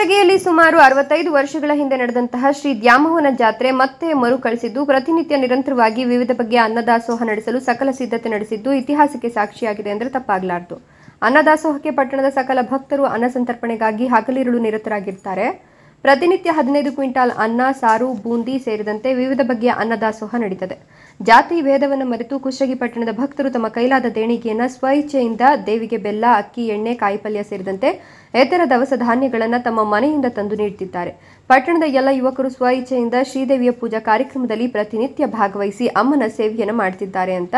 ಕುಷ್ಟಗಿಯಲ್ಲಿ ಸುಮಾರು ಅರವತ್ತೈದು ವರ್ಷಗಳ ಹಿಂದೆ ನಡೆದಂತಹ ಶ್ರೀ ದ್ಯಾಮೋಹನ ಜಾತ್ರೆ ಮತ್ತೆ ಮರುಕಳಿಸಿದ್ದು ಪ್ರತಿನಿತ್ಯ ನಿರಂತರವಾಗಿ ವಿವಿಧ ಬಗೆಯ ಅನ್ನದಾಸೋಹ ನಡೆಸಲು ಸಕಲ ಸಿದ್ಧತೆ ನಡೆಸಿದ್ದು, ಇತಿಹಾಸಕ್ಕೆ ಸಾಕ್ಷಿಯಾಗಿದೆ ಅಂದರೆ ತಪ್ಪಾಗಲಾರದು. ಅನ್ನದಾಸೋಹಕ್ಕೆ ಪಟ್ಟಣದ ಸಕಲ ಭಕ್ತರು ಅನ್ನ ಸಂತರ್ಪಣೆಗಾಗಿ ಹಗಲಿರುಳು ನಿರತರಾಗಿರ್ತಾರೆ. ಪ್ರತಿನಿತ್ಯ ಹದಿನೈದು ಕ್ವಿಂಟಾಲ್ ಅನ್ನ, ಸಾರು, ಬೂಂದಿ ಸೇರಿದಂತೆ ವಿವಿಧ ಬಗೆಯ ಅನ್ನದಾಸೋಹ ನಡೀತದೆ. ಜಾತಿ ಭೇದವನ್ನು ಮರೆತು ಕುಷ್ಟಗಿ ಪಟ್ಟಣದ ಭಕ್ತರು ತಮ್ಮ ಕೈಲಾದ ದೇಣಿಗೆಯನ್ನ ಸ್ವಇಚ್ಛೆಯಿಂದ ದೇವಿಗೆ ಬೆಲ್ಲ, ಅಕ್ಕಿ, ಎಣ್ಣೆ, ಕಾಯಿಪಲ್ಯ ಸೇರಿದಂತೆ ಇತರ ದವಸ ಧಾನ್ಯಗಳನ್ನು ತಮ್ಮ ಮನೆಯಿಂದ ತಂದು ನೀಡುತ್ತಿದ್ದಾರೆ ಪಟ್ಟಣದ ಎಲ್ಲ ಯುವಕರು ಸ್ವಇಚ್ಛೆಯಿಂದ ಶ್ರೀದೇವಿಯ ಪೂಜಾ ಕಾರ್ಯಕ್ರಮದಲ್ಲಿ ಪ್ರತಿನಿತ್ಯ ಭಾಗವಹಿಸಿ ಅಮ್ಮನ ಸೇವೆಯನ್ನು ಮಾಡುತ್ತಿದ್ದಾರೆ ಅಂತ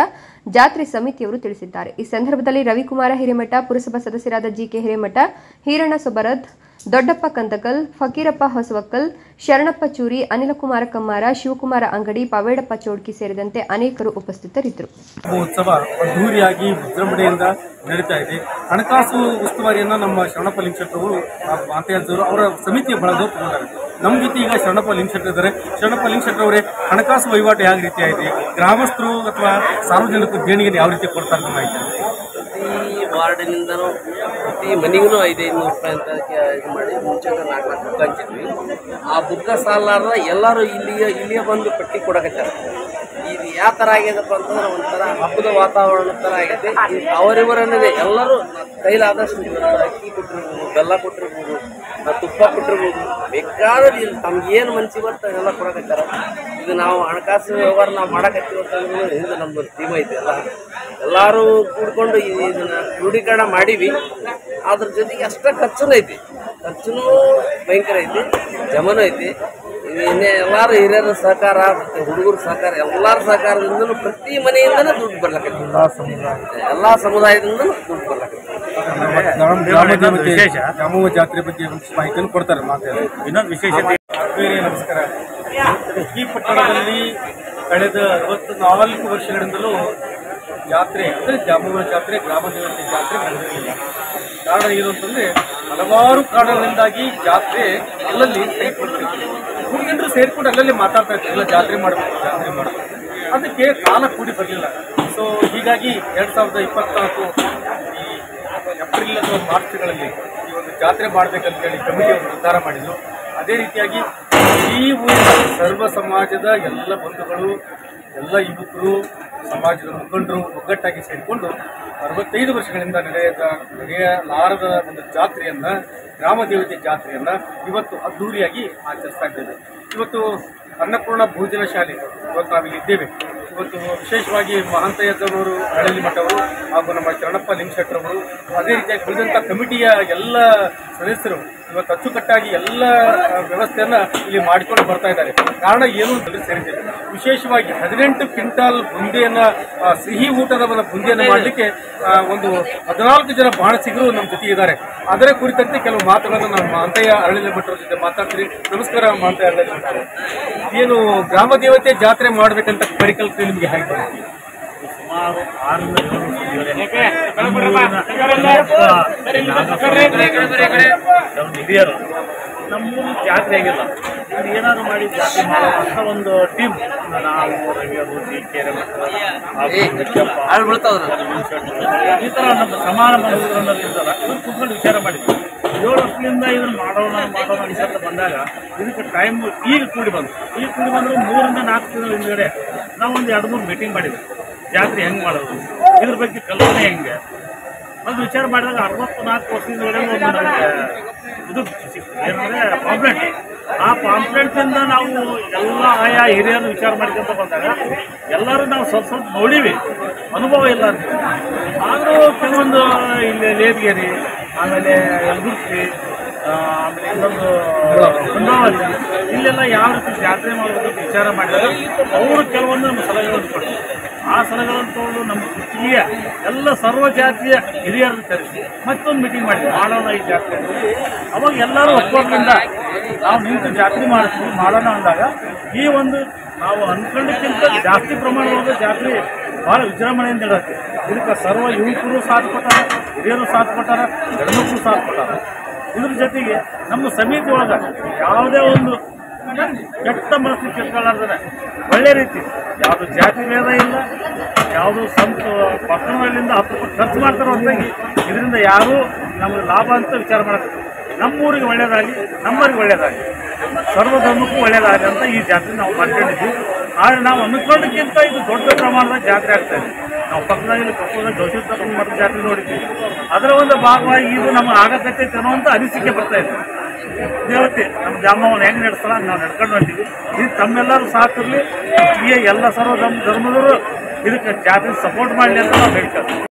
ಜಾತ್ರೆ ಸಮಿತಿಯವರು ತಿಳಿಸಿದ್ದಾರೆ. ಈ ಸಂದರ್ಭದಲ್ಲಿ ರವಿಕುಮಾರ ಹಿರೇಮಠ, ಪುರಸಭಾ ಸದಸ್ಯರಾದ ಜಿಕೆ ಹಿರೇಮಠ ಹೀರಣ್ಣ ಸೊಬರದ್ ದೊಡ್ಡಪ್ಪ ಕಂದಕಲ್, ಫಕೀರಪ್ಪ ಹೊಸವಕ್ಕಲ್, ಶರಣಪ್ಪ ಚೂರಿ, ಅನಿಲಕುಮಾರ ಕಮ್ಮಾರ, ಶಿವಕುಮಾರ ಅಂಗಡಿ, ಪವೇಡಪ್ಪ ಚೋಡ್ಕಿ ಸೇರಿದಂತೆ ಅನೇಕರು ಉಪಸ್ಥಿತರಿದ್ದರು. ಉತ್ಸವ ಅದ್ದೂರಿಯಾಗಿ ವಿಜೃಂಭಣೆಯಿಂದ ನಡೀತಾ ಇದೆ. ಹಣಕಾಸು ಉಸ್ತುವಾರಿಯನ್ನು ನಮ್ಮ ಶರಣಪ್ಪ ಲಿಂಗಶೆಟ್ಟರು ಮಾತಾಡಿದವರು ಅವರ ಸಮಿತಿಯ ಬಳಗದವರು ತಗೊಂಡಿದೆ ನಮ್ಮ ಜೊತೆ ಈಗ ಶರಣಪ್ಪ ಲಿಂಗಶೆಟ್ಟರು ಇದ್ದಾರೆ. ಶರಣಪ್ಪ ಲಿಂಗಶೆಟ್ಟರು ಅವರೇ ಹಣಕಾಸು ವಹಿವಾಟು ಯಾವ ರೀತಿಯಾಗಿದೆ ಗ್ರಾಮಸ್ಥರು ಅಥವಾ ಸಾರ್ವಜನಿಕರು ದೇಣಿಗೆ ಯಾವ ರೀತಿ ಕೊಡ್ತಾರೆ? ವಾರ್ಡಿನಿಂದನೂ ಪ್ರತಿ ಮನೆಗೂ ಐದು ಐನೂರು ರೂಪಾಯಿ ಅಂತ ಇದು ಮಾಡಿ ಮುಂಚೆ ನಾಲ್ಕು ನಾಲ್ಕು ಬುಕ್ ಹಂಚಿದ್ವಿ. ಆ ಬುಕ್ಕ ಸಾಲಾರ್ದ ಎಲ್ಲರೂ ಇಲ್ಲಿಗೆ ಇಲ್ಲಿಗೆ ಬಂದು ಪಟ್ಟಿ ಕೊಡಕತ್ತಾರ. ಇದು ಯಾವ ಥರ ಆಗ್ಯದಪ್ಪ ಅಂತಂದ್ರೆ ಒಂಥರ ಹಬ್ಬದ ವಾತಾವರಣ ಥರ ಆಗಿದೆ. ಅವರಿವರನ್ನೇ ಎಲ್ಲರೂ ಕೈಲಾದಷ್ಟು ಅಕ್ಕಿ ಕೊಟ್ಟಿರ್ಬೋದು, ಬೆಲ್ಲ ಕೊಟ್ಟಿರ್ಬೋದು ಆ ತುಪ್ಪ ಕೊಟ್ಟಿರ್ಬೋದು. ಬೇಕಾದ್ರೆ ಇಲ್ಲಿ. ತಮ್ಗೆ ಏನು ಮನ್ಸಿಗೆ ಬರ್ತ ಎಲ್ಲ ಕೊಡಕತ್ತಾರ ಇದು ನಾವು ಹಣಕಾಸಿನ ವ್ಯವಹಾರ ನಾವು ಮಾಡಕತ್ತೀವಿ ಹಿಂದೆ ನಮ್ದು ಟೀಮ್ ಐತೆ ಎಲ್ಲ. ಎಲ್ಲರೂ ಕೂಡ್ಕೊಂಡು ಇದನ್ನ ಕ್ರೋಢೀಕರಣ ಮಾಡೀವಿ. ಅದ್ರ ಜೊತೆಗೆ ಅಷ್ಟೇ ಖರ್ಚು ಐತಿ. ಖರ್ಚುನೂ ಭಯಂಕರ ಐತಿ. ಜಮನೂ ಐತಿ. ಇನ್ನೇ ಎಲ್ಲಾರು ಹಿರಿಯರ ಸಹಕಾರ ಮತ್ತು ಹುಡುಗರ ಸಹಕಾರ ಎಲ್ಲಾರ ಸಹಕಾರದಿಂದನೂ ಪ್ರತಿ ಮನೆಯಿಂದಲೂ ದುಡ್ಡು ಬರ್ಲಕ್ಕ ಎಲ್ಲಾ ಸಮುದಾಯದಿಂದನೂ ದುಡ್ಡು ಗ್ರಾಮವ ಜಾತ್ರೆ ಬಗ್ಗೆ ಒಂದಿಷ್ಟು ಮಾಹಿತಿಯನ್ನು ಕೊಡ್ತಾರೆ ಮಾತಾಡಿ ಇನ್ನೊಂದು ವಿಶೇಷತೆ ನಮಸ್ಕಾರ. ಈ ಪಟ್ಟಣದಲ್ಲಿ ಕಳೆದ ಅರವತ್ತು ನಾಲ್ಕು ವರ್ಷಗಳಿಂದಲೂ ಜಾತ್ರೆ ಅಂದ್ರೆ ಜಾಮೂನ ಜಾತ್ರೆ ಗ್ರಾಮ ದೇವತೆ ಜಾತ್ರೆ ನಡೆದಿರಲಿಲ್ಲ. ಕಾರಣ ಏನು ಅಂತಂದ್ರೆ ಹಲವಾರು ಕಾರಣಗಳಿಂದಾಗಿ ಜಾತ್ರೆ ಅಲ್ಲಲ್ಲಿ ಸೇರ್ಕೊಂಡಿತ್ತು ಹುಡುಗಂದ್ರು ಸೇರ್ಕೊಂಡು ಅಲ್ಲಲ್ಲಿ ಮಾತಾಡ್ತಾ ಇದ್ರು ಎಲ್ಲ ಜಾತ್ರೆ ಮಾಡಬೇಕು ಜಾತ್ರೆ ಮಾಡಬೇಕು. ಅದಕ್ಕೆ ಕಾಲ ಕೂಡಿ ಬರಲಿಲ್ಲ. ಸೊ ಹೀಗಾಗಿ ಎರಡ್ ಸಾವಿರದ ಇಪ್ಪತ್ನಾಲ್ಕು ಈ ಒಂದು ಮಾರ್ಚ್ಗಳಲ್ಲಿ ಈ ಒಂದು ಜಾತ್ರೆ ಮಾಡ್ಬೇಕಂತೇಳಿ ಅವರು ನಿರ್ಧಾರ ಮಾಡಿದ್ರು. ಅದೇ ರೀತಿಯಾಗಿ ಈ ಊರಿನ ಸರ್ವ ಸಮಾಜದ ಎಲ್ಲ ಬಂಧುಗಳು, ಎಲ್ಲ ಯುವಕರು, ಸಮಾಜದ ಮುಖಂಡರು ಒಗ್ಗಟ್ಟಾಗಿ ಸೇರಿಕೊಂಡು ಅರವತ್ತೈದು ವರ್ಷಗಳಿಂದ ನಡೆಯದ, ನಡೆಯಲಾರದ ಒಂದು ಜಾತ್ರೆಯನ್ನು, ಗ್ರಾಮ ದೇವತೆ ಜಾತ್ರೆಯನ್ನು ಇವತ್ತು ಅದ್ದೂರಿಯಾಗಿ ಆಚರಿಸ್ತಾ ಇದ್ದೇವೆ. ಇವತ್ತು ಅನ್ನಪೂರ್ಣ ಭೋಜನ ಶಾಲೆ ಇವತ್ತು ನಾವಿಲ್ಲಿ ಇದ್ದೇವೆ. ಇವತ್ತು ವಿಶೇಷವಾಗಿ ಮಹಾಂತಯ್ಯದವರು ಹಳಲಿ ಮಠವರು ಹಾಗೂ ನಮ್ಮ ಶರಣಪ್ಪ ಲಿಂಗಶೆಟ್ಟರವರು, ಅದೇ ರೀತಿಯಾಗಿ ಉಳಿದಂಥ ಕಮಿಟಿಯ ಎಲ್ಲ ಸದಸ್ಯರು ಇವತ್ತು ಅಚ್ಚುಕಟ್ಟಾಗಿ ಎಲ್ಲ ವ್ಯವಸ್ಥೆಯನ್ನು ಇಲ್ಲಿ ಮಾಡಿಕೊಂಡು ಬರ್ತಾ ಇದ್ದಾರೆ. ಕಾರಣ ಏನು ಸೇರಿದ್ದೇವೆ ವಿಶೇಷವಾಗಿ ಹದಿನೆಂಟು ಕ್ವಿಂಟಾಲ್ ಬುಂದಿಯನ್ನು ಸಿಹಿ ಊಟದ ಬುಂದಿಯನ್ನು ಮಾಡಲಿಕ್ಕೆ ಒಂದು ಹದಿನಾಲ್ಕು ಜನ ಬಾಣಸಿಗರು ನಮ್ಮ ಜೊತೆ ಇದ್ದಾರೆ ಅದರ ಕುರಿತಂತೆ ಕೆಲವು ಮಾತುಗಳನ್ನು ನಮ್ಮ ಅಂತಯ್ಯ ಅರಳಿಲೆ ಮಠರ ಜೊತೆ ಮಾತಾಡ್ತೀರಿ ನಮಸ್ಕಾರ ಮಹಂತಯ್ಯ ಅರಳಿಲೆ ಭಟ್ರು ಏನು ಗ್ರಾಮ ದೇವತೆ ಜಾತ್ರೆ ಮಾಡ್ಬೇಕಂತ ಪರಿಕಲ್ಪನೆ ನಿಮಗೆ? ಸುಮಾರು ವರ್ಷಗಳಿಂದ ನಮ್ಮ ಹಿರಿಯರು ನಮ್ಮೂರು ಜಾತ್ರೆ ಆಗಿಲ್ಲ. ಇವ್ರು ಏನಾದ್ರು ಮಾಡಿ ಜಾತ್ರೆ ಮಾಡುವಂತ ಅಂತ ಒಂದು ಟೀಮ್ ನಾವು ರವಿಯರು ಜಿ ಕೆ ಹಾಗೂ ಮುಖ್ಯಪ್ಪ ಆಳ್ ಬೀಳ್ತಾವ್ರ. ಈ ಥರ ನಮ್ಮ ಸಮಾನ ಮನಸ್ಸುಗಳನ್ನಿದ್ದಲ್ಲ ಇವ್ರು ಕುತ್ಕೊಂಡು ವಿಚಾರ ಮಾಡಿದ್ವಿ ವರ್ಷದಿಂದ ಇದನ್ನು ಮಾಡೋಣ ಮಾಡೋಣ ವಿಚಾರ ಬಂದಾಗ, ಇದಕ್ಕೆ ಟೈಮ್ ಈಗ ಕೂಡಿ ಬಂತು. ಈಗ ಕೂಡಿ ಬಂದರೂ ಮೂರರಿಂದ ನಾಲ್ಕು ತಿಂಗಳ ಹಿಂದ್ಗಡೆ ನಾವು ಒಂದು ಎರಡು ಮೂರು ಮೀಟಿಂಗ್ ಮಾಡಿದ್ವಿ. ಜಾತ್ರೆ ಹೆಂಗೆ ಮಾಡೋದು? ಇದ್ರ ಬಗ್ಗೆ ಕಲ್ಪನೆ ಹೆಂಗೆ? ಅದು ವಿಚಾರ ಮಾಡಿದಾಗ ಅರವತ್ತು ನಾಲ್ಕು ವರ್ಷದಿಂದ ಒಂದು ನಮಗೆ ಇದು ಏನಂದ್ರೆ ಪಾಂಪ್ಲೆಂಟ್ ಆ ಪಾಂಪ್ಲೆಟಿಂದ ನಾವು ಎಲ್ಲ ಆಯಾ ಹಿರಿಯರು ವಿಚಾರ ಮಾಡ್ಕೊಂತ ಬಂದಾಗ ಎಲ್ಲರೂ ನಾವು ಸ್ವಲ್ಪ ಸ್ವಲ್ಪ ನೋಡೀವಿ. ಅನುಭವ ಇಲ್ಲ ಅಂತ. ಆದರೂ ಕೆಲವೊಂದು ಇಲ್ಲಿ ಲೇದ್ಗೇರಿ ಆಮೇಲೆ ಯಲಬುರ್ಗಿ ಆ, ಆಮೇಲೆ ಇನ್ನೊಂದು ಇಲ್ಲೆಲ್ಲ ಯಾವ ರೀತಿ ಜಾತ್ರೆ ಮಾಡಬೇಕು ವಿಚಾರ ಮಾಡಿದಾಗ ಅವರು ಕೆಲವೊಂದು ನಮ್ಮ ಸಲಹೆಗಳನ್ನು ಕೊಟ್ಟರು ಆ ಸಲಹೆಗಳನ್ನು ತಗೊಂಡು ನಮ್ಮ ಕೃಷಿಯ ಎಲ್ಲ ಸರ್ವ ಜಾತಿಯ ಹಿರಿಯರನ್ನು ಕರೆಸಿ ಮತ್ತೊಂದು ಮೀಟಿಂಗ್ ಮಾಡಿದ್ವಿ ಮಾಡೋಣ ಈ ಜಾತ್ರೆ. ಅವಾಗ ಎಲ್ಲರೂ ಒಪ್ಪೋದ್ರಿಂದ ನಾವು ನಿಂತು ಜಾತ್ರೆ ಮಾಡಿಸ್ತೀವಿ ಮಾಡೋಣ ಅಂದಾಗ ಈ ಒಂದು ನಾವು ಅನ್ಕೊಂಡಕ್ಕಿಂತ ಜಾಸ್ತಿ ಪ್ರಮಾಣದ ಜಾತ್ರೆ ಬಹಳ ವಿಜೃಂಭಣೆಯಿಂದ ನಡೆಯುತ್ತೆ ಇದಕ್ಕೆ ಸರ್ವ ಯುವಕರು ಸಾಥ್ ಕೊಟ್ಟಾರ, ಹಿರಿಯರು ಸಾಥ್ ಕೊಟ್ಟಾರ ಹೆಣ್ಮಕ್ಳು ಸಾಥ್ ಕೊಟ್ಟಾರ. ಇದ್ರ ಜೊತೆಗೆ ನಮ್ಮ ಸಮಿತಿ ಒಳಗೆ ಯಾವುದೇ ಒಂದು ಕೆಟ್ಟ ಮನಸ್ಸು ಕೆಟ್ಕೊಳ್ಳಾರ್ದ್ರೆ ಒಳ್ಳೆ ರೀತಿ ಯಾವುದು ಜಾತಿ ಭೇದ ಇಲ್ಲ, ಯಾವುದು ಸ್ವಂತ ಪಟ್ಟಣಗಳಿಂದ ಹತ್ತು ರೂಪಾಯಿ ಖರ್ಚು ಮಾಡ್ತಾರೋ ಹೊರತಾಗಿ ಇದರಿಂದ ಯಾರೂ ನಮಗೆ ಲಾಭ ಅಂತ ವಿಚಾರ ನಮ್ಮ ನಮ್ಮೂರಿಗೆ ಒಳ್ಳೇದಾಗಲಿ ನಮ್ಮೂರಿಗೆ ಸರ್ವಧರ್ಮಕ್ಕೂ ಒಳ್ಳೇದಾಗಲಿ ಅಂತ ಈ ಜಾತ್ರೆ ನಾವು ಮಾಡ್ಕೊಂಡಿದ್ವಿ ಆದರೆ ನಾವು ಅನ್ಕೊಂಡಕ್ಕಿಂತ ಇದು ದೊಡ್ಡ ಪ್ರಮಾಣದ ಜಾತ್ರೆ ಆಗ್ತಾ ಇದೆ. ನಾವು ಪಕ್ಕದಲ್ಲಿ ಕೊಪ್ಪದ ಜೋಶಿತ್ತಪ್ಪನ ಮಠದ ಜಾತ್ರೆ ನೋಡಿದ್ವಿ. ಅದರ ಒಂದು ಭಾಗವಾಗಿ ಇದು ನಮಗೆ ಆಗತೈತೆ ಅನ್ನುವಂಥ ಅನಿಸಿಕೆ ಬರ್ತಾ ಇದೆ. ದೇವತೆ, ನಮ್ಮ ಜಾಮವನ್ನು ಹೆಂಗೆ ನಡೆಸಲ್ಲ ನಾವು ನಡ್ಕೊಂಡು ಹೊಂಟೀವಿ ಇದು ತಮ್ಮೆಲ್ಲರೂ ಸಾಕಿರ್ಲಿ ಈ ಎಲ್ಲ ಸರ್ವ ಧರ್ಮ ಧರ್ಮದವರು ಇದಕ್ಕೆ ಜಾತ್ರೆ ಸಪೋರ್ಟ್ ಮಾಡಲಿ ಅಂತ ನಾವು ಹೇಳ್ತಾರೆ